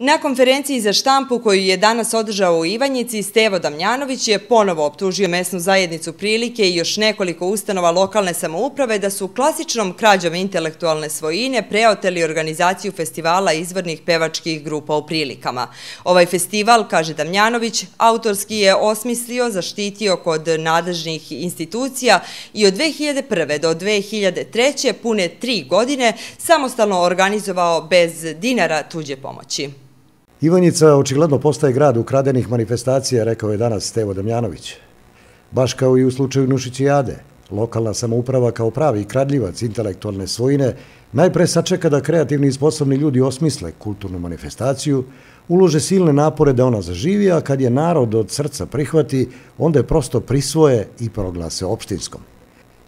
Na konferenciji za štampu koju je danas održao u Ivanjici, Stevo Damjanović je ponovo optužio mesnu zajednicu prilike i još nekoliko ustanova lokalne samouprave da su klasičnom krađom intelektualne svojine preoteli organizaciju festivala izvornih pevačkih grupa u prilikama. Ovaj festival, kaže Damjanović, autorski je osmislio, zaštitio kod nadležnih institucija i od 2001. do 2003. pune tri godine samostalno organizovao bez dinara tuđe pomoći. Ivanjica očigledno postaje grad ukradenih manifestacija, rekao je danas Stevo Damjanović. Baš kao i u slučaju Nušićijade, lokalna samouprava kao pravi kradljivac intelektualne svojine najpre sačeka da kreativni i sposobni ljudi osmisle kulturnu manifestaciju, ulože silne napore da ona zaživi, a kad je narod od srca prihvati, onda je prosto prisvoje i proglase opštinskom.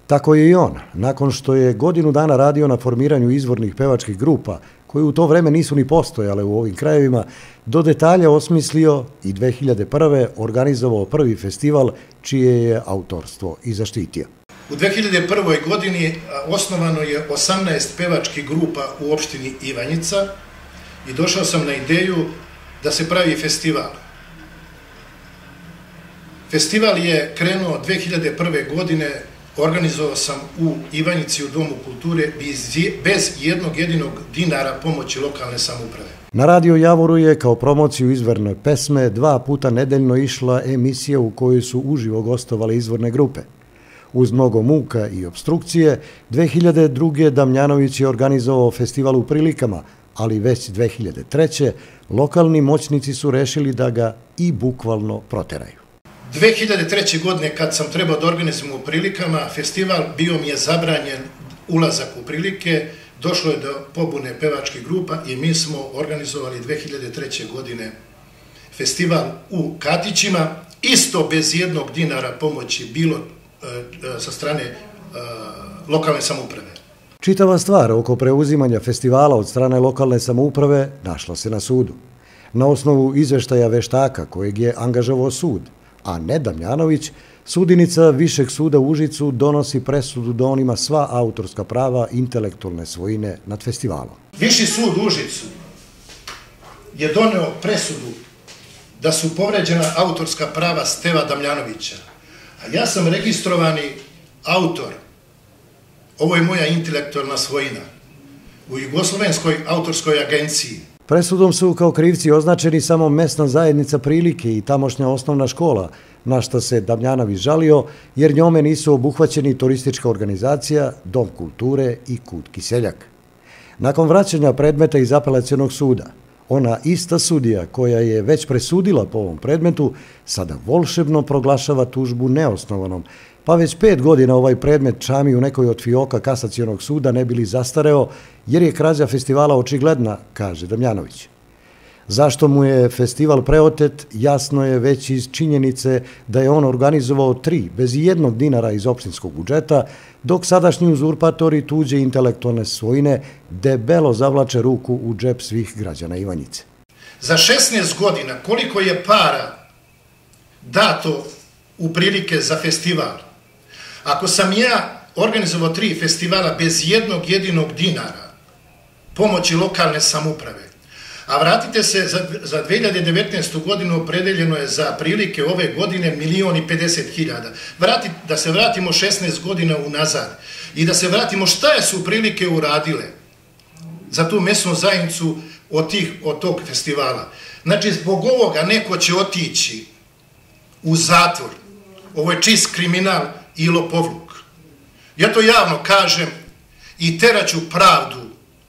Tako je i on, nakon što je godinu dana radio na formiranju izvornih pevačkih grupa, koje u to vreme nisu ni postojale u ovim krajevima, do detalja osmislio i 2001. organizovao prvi festival čije je autorstvo i zaštitio. U 2001. godini osnovano je 18 pevačkih grupa u opštini Ivanjica i došao sam na ideju da se pravi festival. Festival je krenuo 2001. godine organizovao sam u Ivanjici u Domu kulture bez jednog jedinog dinara pomoći lokalne samuprave. Na radio Javoru je kao promociju izvorne pesme dva puta nedeljno išla emisija u kojoj su uživo gostovali izvorne grupe. Uz mnogo muka i obstrukcije, 2002. Damljanović je organizovao festival u prilikama, ali već 2003. lokalni moćnici su rešili da ga i bukvalno proteraju. 2003. godine kad sam trebao da organizujem u prilikama, festival bio mi je zabranjen ulazak u prilike, došlo je do pobune pevačkih grupa i mi smo organizovali 2003. godine festival u Katićima, isto bez jednog dinara pomoći bilo e, e, sa strane e, lokalne samouprave. Čitava stvar oko preuzimanja festivala od strane lokalne samouprave našla se na sudu. Na osnovu izveštaja veštaka kojeg je angažavao sud, a ne Damljanović, sudinica Višeg suda u Užicu donosi presudu da on ima sva autorska prava intelektualne svojine nad festivalom. Viši sud u Užicu je doneo presudu da su povređena autorska prava Steva Damljanovića, a ja sam registrovani autor, ovo je moja intelektualna svojina, u Jugoslovenskoj autorskoj agenciji, Presudom su kao krivci označeni samo mesna zajednica prilike i tamošnja osnovna škola, na što se Damljanovi žalio, jer njome nisu obuhvaćeni turistička organizacija, Dom kulture i Kut Kiseljak. Nakon vraćanja predmeta iz apelacijonog suda, ona ista sudija koja je već presudila po ovom predmetu, sada volšebno proglašava tužbu neosnovanom, pa već pet godina ovaj predmet čami u nekoj od fioka kasacijonog suda ne bili zastareo, jer je krađa festivala očigledna, kaže Damjanović. Zašto mu je festival preotet, jasno je već iz činjenice da je on organizovao tri, bez jednog dinara iz opštinskog budžeta, dok sadašnji uzurpatori tuđe intelektualne svojine debelo zavlače ruku u džep svih građana Ivanjice. Za 16 godina koliko je para dato u prilike za festival, Ako sam ja organizovao tri festivala bez jednog jedinog dinara pomoći lokalne samuprave, a vratite se, za za 2019. godinu opredeljeno je za prilike ove godine milion i 50 hiljada. Da se vratimo 16 godina unazad i da se vratimo šta je su prilike uradile za tu mesnu zajednicu od, tih, od tog festivala. Znači, zbog ovoga neko će otići u zatvor. Ovo je čist kriminal, i lopovluk. Ja to javno kažem i teraću pravdu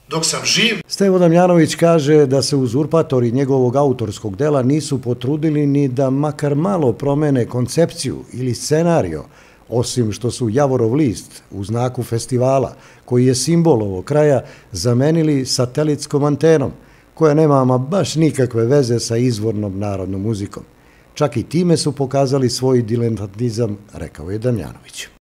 dok sam živ. Stevo Damljanović kaže da se uzurpatori njegovog autorskog dela nisu potrudili ni da makar malo promene koncepciju ili scenario, osim što su Javorov list u znaku festivala, koji je simbol ovog kraja, zamenili satelitskom antenom, koja nema ama baš nikakve veze sa izvornom narodnom muzikom. Čak i time su pokazali svoj dilentantizam, rekao je Damjanović.